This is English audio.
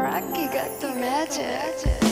Rocky got the magic.